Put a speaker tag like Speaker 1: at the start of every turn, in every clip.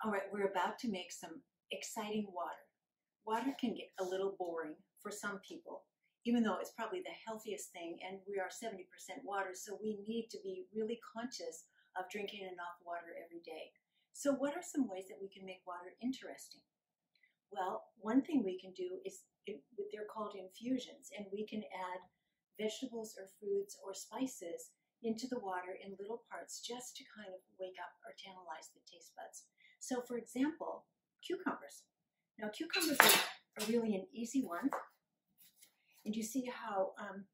Speaker 1: All right, we're about to make some exciting water. Water can get a little boring for some people, even though it's probably the healthiest thing, and we are 70% water, so we need to be really conscious of drinking enough water every day. So, what are some ways that we can make water interesting? Well, one thing we can do is they're called infusions, and we can add vegetables or fruits or spices into the water in little parts just to kind of wake up or tantalize the taste buds. So, for example, cucumbers. Now, cucumbers are, really an easy one. And you see how um,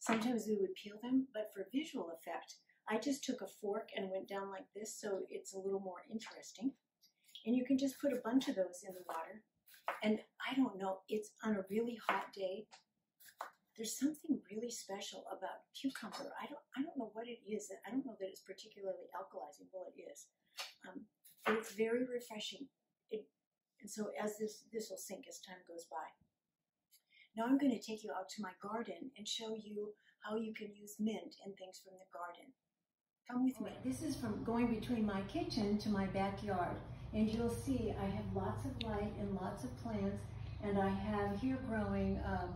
Speaker 1: sometimes we would peel them, but for visual effect, I just took a fork and went down like this so it's a little more interesting. And you can just put a bunch of those in the water. And I don't know, it's on a really hot day. There's something really special about cucumber. I don't, I don't know what it is. I don't know that it's particularly alkalizing. Well, it is. Um, and it's very refreshing. It, and so as this, this will sink as time goes by. Now I'm going to take you out to my garden and show you how you can use mint and things from the garden. Come with me. This is from going between my kitchen to my backyard. And you'll see I have lots of light and lots of plants. And I have here growing um,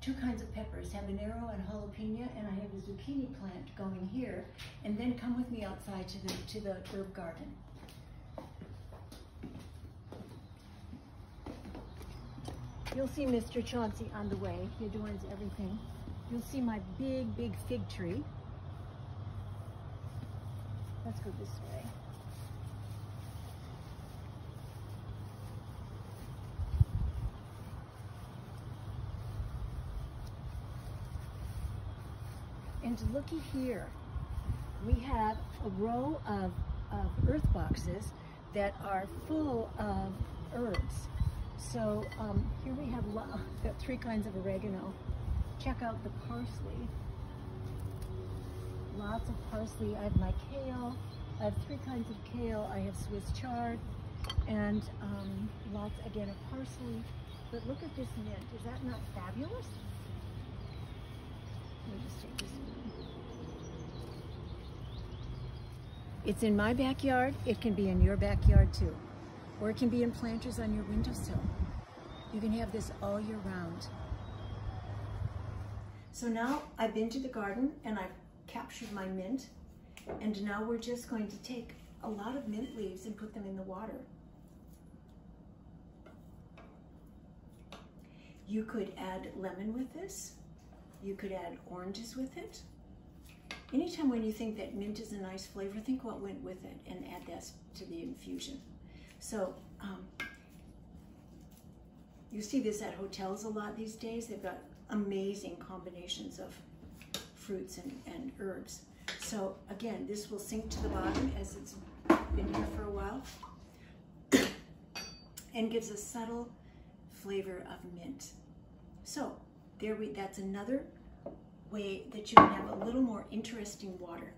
Speaker 1: two kinds of peppers, habanero and jalapeno, and I have a zucchini plant going here. And then come with me outside to the, to the herb garden. You'll see Mr. Chauncey on the way. He adorns everything. You'll see my big, big fig tree. Let's go this way. And looky here, we have a row of, of earth boxes that are full of herbs. So um, here we have got three kinds of oregano. Check out the parsley lots of parsley. I have my kale. I have three kinds of kale. I have Swiss chard and um, lots, again, of parsley. But look at this mint. Is that not fabulous? Let me just take this one. It's in my backyard. It can be in your backyard too. Or it can be in planters on your windowsill. You can have this all year round. So now I've been to the garden and I've captured my mint. And now we're just going to take a lot of mint leaves and put them in the water. You could add lemon with this. You could add oranges with it. Anytime when you think that mint is a nice flavor, think what went with it and add that to the infusion. So um, you see this at hotels a lot these days. They've got amazing combinations of fruits and, and herbs. So again, this will sink to the bottom as it's been here for a while and gives a subtle flavor of mint. So there we, that's another way that you can have a little more interesting water.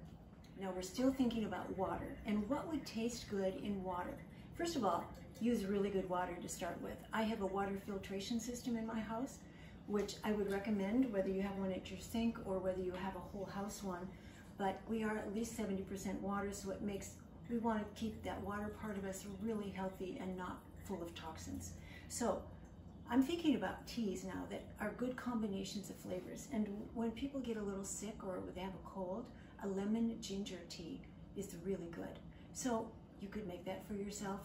Speaker 1: Now we're still thinking about water and what would taste good in water. First of all, use really good water to start with. I have a water filtration system in my house which I would recommend whether you have one at your sink or whether you have a whole house one. But we are at least 70% water, so it makes, we want to keep that water part of us really healthy and not full of toxins. So I'm thinking about teas now that are good combinations of flavors. And when people get a little sick or they have a cold, a lemon ginger tea is really good. So you could make that for yourself,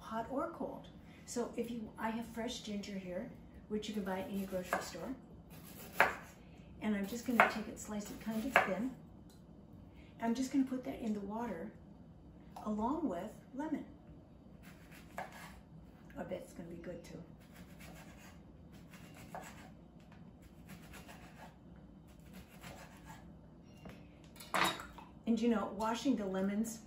Speaker 1: hot or cold. So if you, I have fresh ginger here, which you can buy at any grocery store. And I'm just gonna take it, slice it kind of thin. I'm just gonna put that in the water along with lemon. I bet it's gonna be good too. And you know, washing the lemons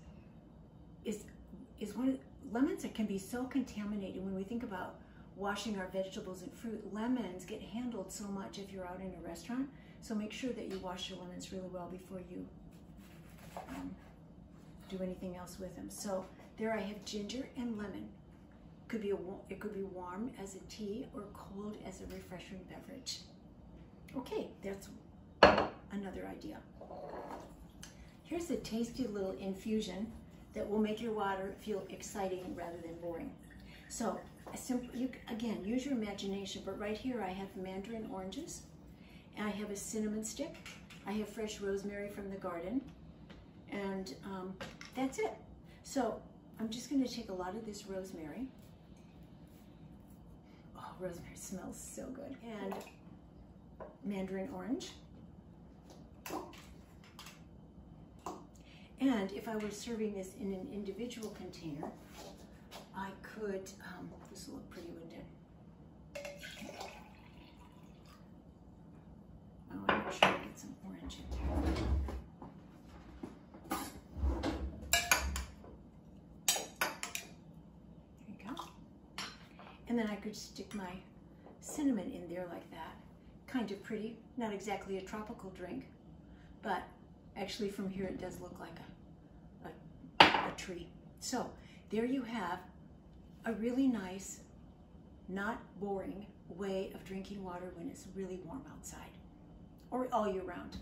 Speaker 1: one lemons can be so contaminated when we think about washing our vegetables and fruit. Lemons get handled so much if you're out in a restaurant, so make sure that you wash your lemons really well before you um, do anything else with them. So there I have ginger and lemon. Could be a, it could be warm as a tea or cold as a refreshing beverage. Okay, that's another idea. Here's a tasty little infusion that will make your water feel exciting rather than boring. So, you, again, use your imagination, but right here I have mandarin oranges, I have a cinnamon stick, I have fresh rosemary from the garden, and um, that's it. So, I'm just going to take a lot of this rosemary. Oh, rosemary smells so good. And mandarin orange. And if I were serving this in an individual container, I could, um, this will look pretty, wouldn't it? Oh, I'm sure I get some orange in there. There you go. And then I could stick my cinnamon in there like that. Kind of pretty, not exactly a tropical drink, but actually from here it does look like a, a, a tree. So there you have a really nice, not boring way of drinking water when it's really warm outside or all year round.